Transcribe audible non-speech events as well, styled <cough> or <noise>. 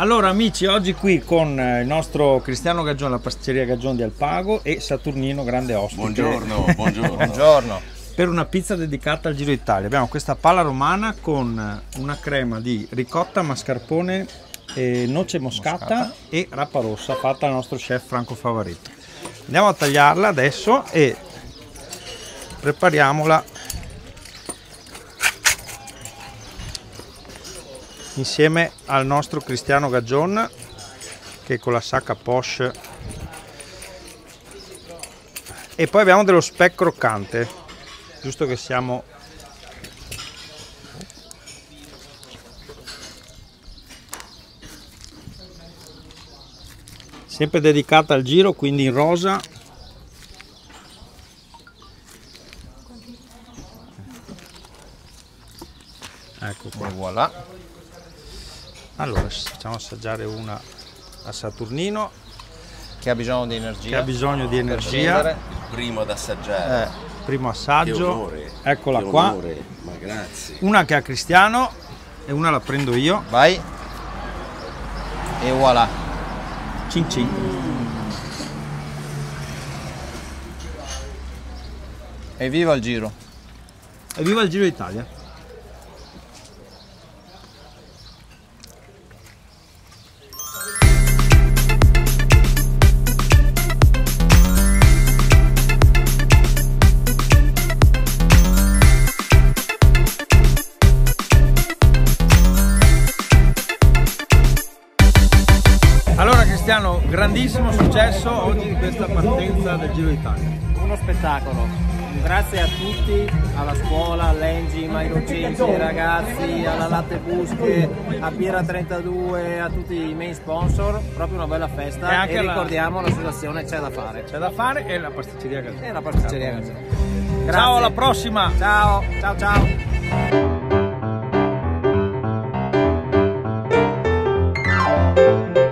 Allora amici, oggi qui con eh, il nostro Cristiano Gaggione, la pasticceria Gaggione di Alpago e Saturnino, grande ospite. Buongiorno, <laughs> buongiorno. Buongiorno. Per una pizza dedicata al Giro d'Italia abbiamo questa palla romana con una crema di ricotta, mascarpone, e noce moscata, Moscata. e rapa rossa fatta dal nostro chef Franco Favarito. Andiamo a tagliarla adesso e prepariamola. Insieme al nostro Cristiano Gaggion che con la sacca Porsche. E poi abbiamo dello speck croccante giusto che siamo sempre dedicata al giro quindi in rosa ecco qua E voilà. allora facciamo assaggiare una a Saturnino Che ha bisogno di che energia. ha bisogno di energia. Il primo ad assaggiare. Eh, primo Che assaggio onore. eccola che qua onore, Ma grazie. una che ha Cristiano e una la prendo io vai. E voilà. cin cin E viva il giro. e viva il Giro d'Italia Allora Cristiano, grandissimo successo oggi di questa partenza del Giro d'Italia. Uno spettacolo. Grazie a tutti, alla scuola, all'Engi, ai Cinci, ai ragazzi, alla Latte Busche, a Pira 32, a tutti i main sponsor, proprio una bella festa e, anche e ricordiamo la, la... C'è da fare. C'è da fare e la pasticceria Gazzetta. E la pasticceria Gazzetta. Ciao, alla prossima! Ciao, ciao ciao! thank you